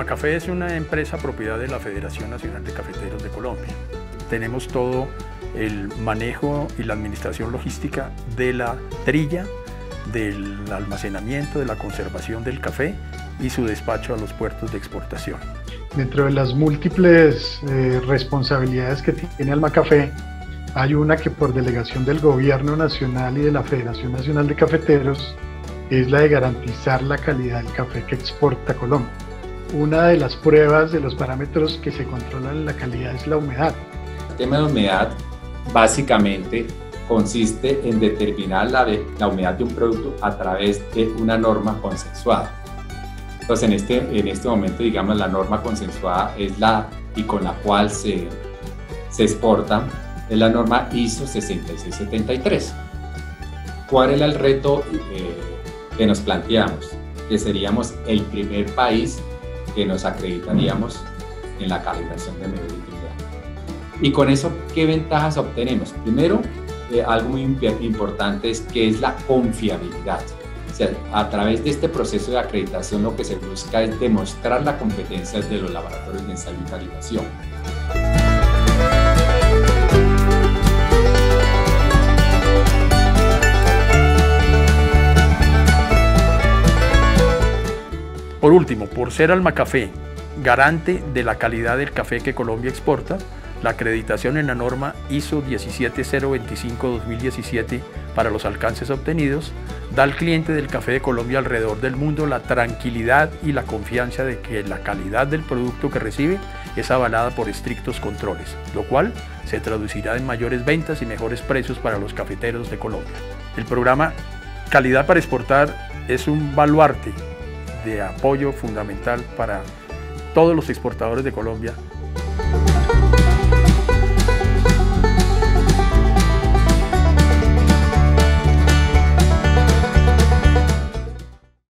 Almacafé es una empresa propiedad de la Federación Nacional de Cafeteros de Colombia. Tenemos todo el manejo y la administración logística de la trilla, del almacenamiento, de la conservación del café y su despacho a los puertos de exportación. Dentro de las múltiples eh, responsabilidades que tiene Almacafé, hay una que por delegación del Gobierno Nacional y de la Federación Nacional de Cafeteros es la de garantizar la calidad del café que exporta Colombia. Una de las pruebas de los parámetros que se controlan la calidad es la humedad. El tema de humedad básicamente consiste en determinar la, la humedad de un producto a través de una norma consensuada. Entonces, en este, en este momento, digamos, la norma consensuada es la y con la cual se, se exporta, es la norma ISO 6673. ¿Cuál era el reto eh, que nos planteamos? Que seríamos el primer país que nos acreditaríamos en la calibración de medio Y con eso, ¿qué ventajas obtenemos? Primero, eh, algo muy importante es que es la confiabilidad. O sea, a través de este proceso de acreditación lo que se busca es demostrar la competencia de los laboratorios de ensayo y calibración. Por último, por ser Almacafé garante de la calidad del café que Colombia exporta, la acreditación en la norma ISO 17025-2017 para los alcances obtenidos da al cliente del café de Colombia alrededor del mundo la tranquilidad y la confianza de que la calidad del producto que recibe es avalada por estrictos controles, lo cual se traducirá en mayores ventas y mejores precios para los cafeteros de Colombia. El programa Calidad para Exportar es un baluarte de apoyo fundamental para todos los exportadores de Colombia